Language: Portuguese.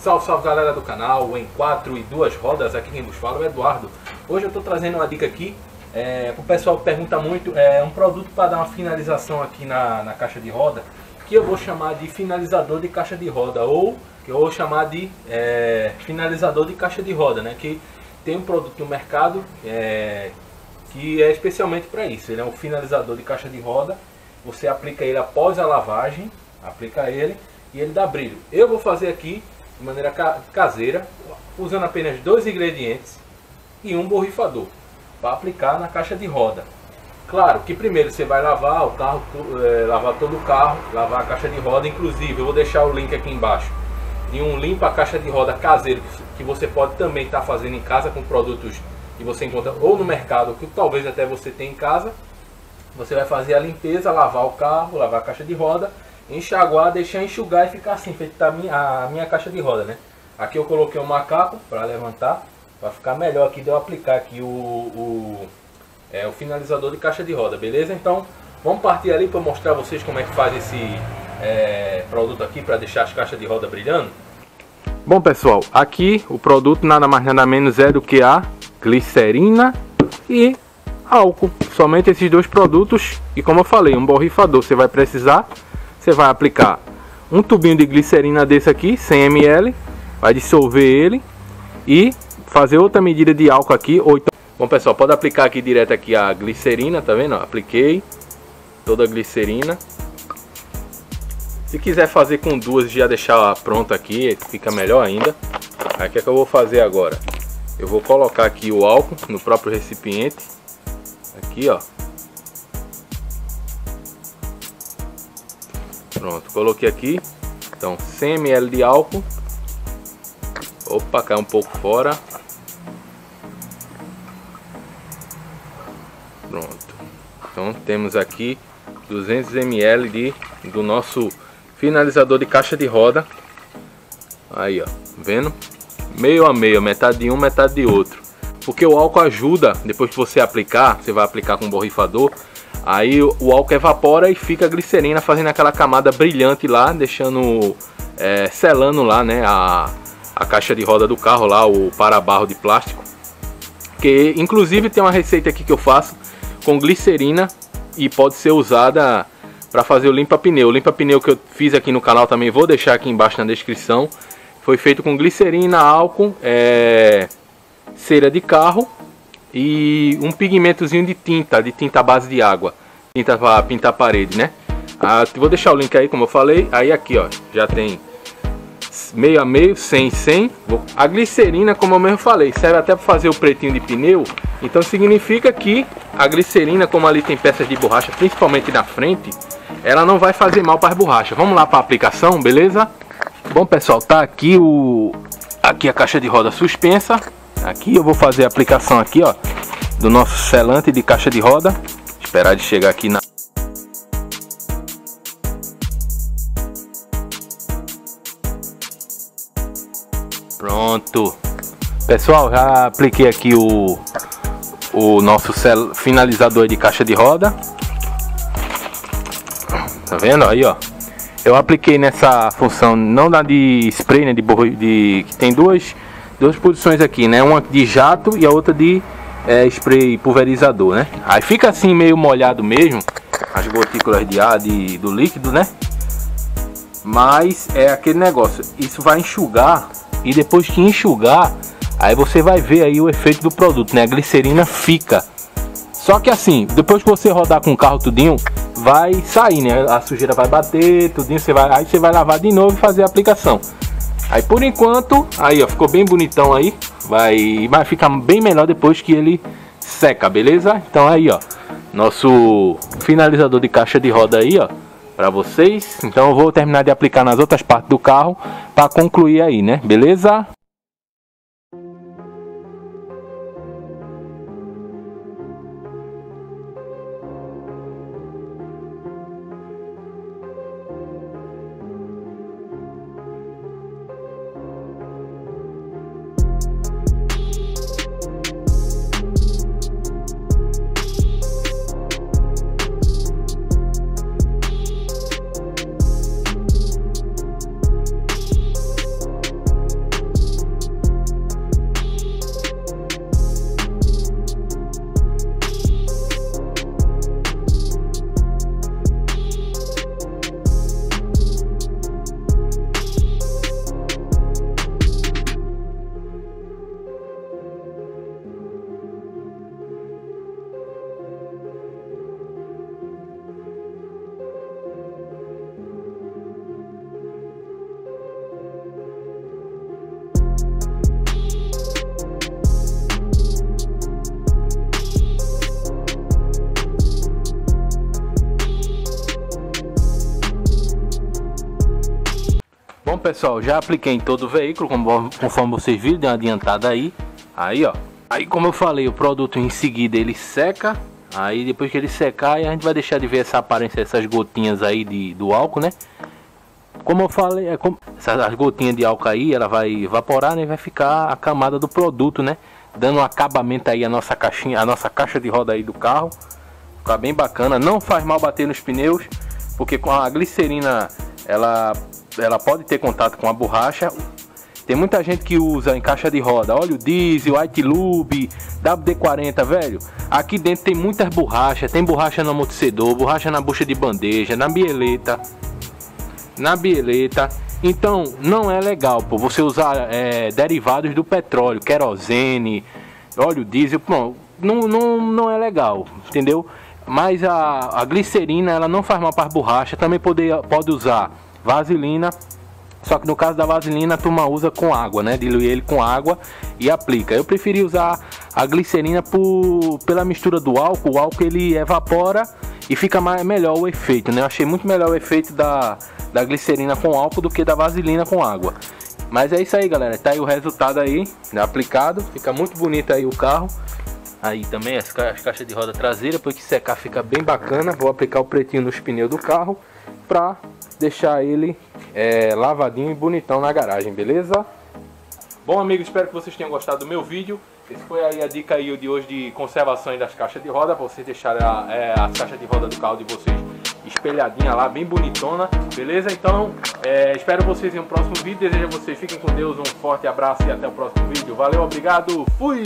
Salve, salve galera do canal, em 4 e duas rodas, aqui quem vos fala é o Eduardo. Hoje eu estou trazendo uma dica aqui, é, o pessoal pergunta muito, é um produto para dar uma finalização aqui na, na caixa de roda, que eu vou chamar de finalizador de caixa de roda, ou que eu vou chamar de é, finalizador de caixa de roda, né? Que tem um produto no mercado é, que é especialmente para isso, ele é um finalizador de caixa de roda, você aplica ele após a lavagem, aplica ele e ele dá brilho. Eu vou fazer aqui de maneira caseira, usando apenas dois ingredientes e um borrifador para aplicar na caixa de roda. Claro que primeiro você vai lavar o carro, é, lavar todo o carro, lavar a caixa de roda, inclusive eu vou deixar o link aqui embaixo de um limpa caixa de roda caseiro que você pode também estar tá fazendo em casa com produtos que você encontra ou no mercado que talvez até você tenha em casa. Você vai fazer a limpeza, lavar o carro, lavar a caixa de roda enxaguar, deixar enxugar e ficar assim, feito a minha, a minha caixa de roda, né? Aqui eu coloquei um macaco para levantar, para ficar melhor aqui de eu aplicar aqui o, o, é, o finalizador de caixa de roda, beleza? Então vamos partir ali para mostrar a vocês como é que faz esse é, produto aqui para deixar as caixas de roda brilhando. Bom pessoal, aqui o produto nada mais nada menos é do que a glicerina e álcool. Somente esses dois produtos e como eu falei, um borrifador você vai precisar você vai aplicar um tubinho de glicerina desse aqui, 100 ml, vai dissolver ele e fazer outra medida de álcool aqui. Ou então... Bom pessoal, pode aplicar aqui direto aqui a glicerina, tá vendo? Apliquei toda a glicerina. Se quiser fazer com duas já deixar pronta aqui, fica melhor ainda. Aí o que, é que eu vou fazer agora? Eu vou colocar aqui o álcool no próprio recipiente. Aqui ó, Pronto, coloquei aqui. Então, 100 ml de álcool. Opa, cai um pouco fora. Pronto. Então, temos aqui 200 ml de, do nosso finalizador de caixa de roda. Aí, ó, vendo? Meio a meio, metade de um, metade de outro. Porque o álcool ajuda, depois que você aplicar, você vai aplicar com borrifador, Aí o álcool evapora e fica a glicerina fazendo aquela camada brilhante lá, deixando, é, selando lá, né, a, a caixa de roda do carro lá, o para-barro de plástico. Que inclusive tem uma receita aqui que eu faço com glicerina e pode ser usada para fazer o limpa pneu. O limpa pneu que eu fiz aqui no canal também vou deixar aqui embaixo na descrição. Foi feito com glicerina, álcool, é, cera de carro e um pigmentozinho de tinta, de tinta à base de água, tinta para pintar a parede, né? Ah, vou deixar o link aí, como eu falei. Aí aqui, ó, já tem meio a meio, 100, 100. A glicerina, como eu mesmo falei, serve até para fazer o pretinho de pneu. Então significa que a glicerina, como ali tem peças de borracha, principalmente na frente, ela não vai fazer mal para as borrachas. Vamos lá para a aplicação, beleza? Bom, pessoal, tá aqui o aqui a caixa de roda suspensa. Aqui eu vou fazer a aplicação aqui, ó, do nosso selante de caixa de roda. Esperar de chegar aqui na Pronto. Pessoal, já apliquei aqui o o nosso finalizador de caixa de roda. Tá vendo aí, ó? Eu apliquei nessa função não na de spray, né, de, de que tem duas duas posições aqui, né? Uma de jato e a outra de é, spray pulverizador, né? Aí fica assim meio molhado mesmo, as gotículas de ar de, do líquido, né? Mas é aquele negócio, isso vai enxugar e depois que enxugar, aí você vai ver aí o efeito do produto, né? A glicerina fica. Só que assim, depois que você rodar com o carro tudinho, vai sair, né? A sujeira vai bater, tudinho, você vai, aí você vai lavar de novo e fazer a aplicação. Aí por enquanto, aí ó, ficou bem bonitão aí. Vai, vai ficar bem melhor depois que ele seca, beleza? Então aí ó, nosso finalizador de caixa de roda aí ó, para vocês. Então eu vou terminar de aplicar nas outras partes do carro para concluir aí, né? Beleza? Pessoal, já apliquei em todo o veículo, conforme vocês viram, deu uma adiantada aí. Aí, ó. Aí, como eu falei, o produto em seguida ele seca. Aí, depois que ele secar, a gente vai deixar de ver essa aparência, essas gotinhas aí de, do álcool, né? Como eu falei, é como, essas gotinhas de álcool aí, ela vai evaporar, né? Vai ficar a camada do produto, né? Dando um acabamento aí a nossa caixinha, a nossa caixa de roda aí do carro. Fica bem bacana, não faz mal bater nos pneus, porque com a glicerina ela ela pode ter contato com a borracha. Tem muita gente que usa em caixa de roda óleo diesel, White Lube, WD-40, velho. Aqui dentro tem muitas borrachas, tem borracha no amortecedor, borracha na bucha de bandeja, na bieleta, na bieleta. Então não é legal pô, você usar é, derivados do petróleo, querosene, óleo diesel, não, não, não, não é legal, entendeu? Mas a, a glicerina ela não faz mal para borracha, também pode, pode usar vaselina. Só que no caso da vaselina a turma usa com água, né? Dilui ele com água e aplica. Eu preferi usar a glicerina por, pela mistura do álcool. O álcool ele evapora e fica mais, melhor o efeito, né? Eu achei muito melhor o efeito da, da glicerina com álcool do que da vaselina com água. Mas é isso aí, galera. Tá aí o resultado aí, né? aplicado. Fica muito bonito aí o carro. Aí também as, as caixas de roda traseira, depois que secar fica bem bacana. Vou aplicar o pretinho nos pneus do carro pra deixar ele é, lavadinho e bonitão na garagem, beleza? Bom, amigos, espero que vocês tenham gostado do meu vídeo. Esse foi aí a dica aí de hoje de conservação das caixas de roda, para vocês deixarem a, é, as caixas de roda do carro de vocês espelhadinha lá, bem bonitona, beleza? Então, é, espero vocês em um próximo vídeo. Desejo a vocês, fiquem com Deus, um forte abraço e até o próximo vídeo. Valeu, obrigado, fui!